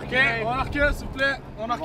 Marquez, on marque, s'il vous plaît. On marque.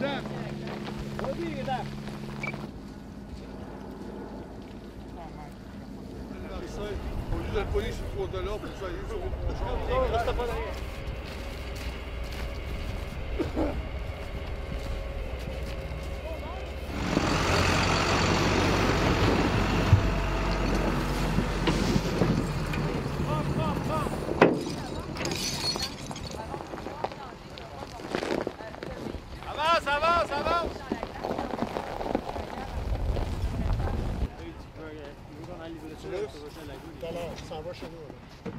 Zé. Ô, Big, Zé. Isso aí, o líder polícia ficou, olhou, puxou isso, eu vou puxar. Tout à l'heure, nous.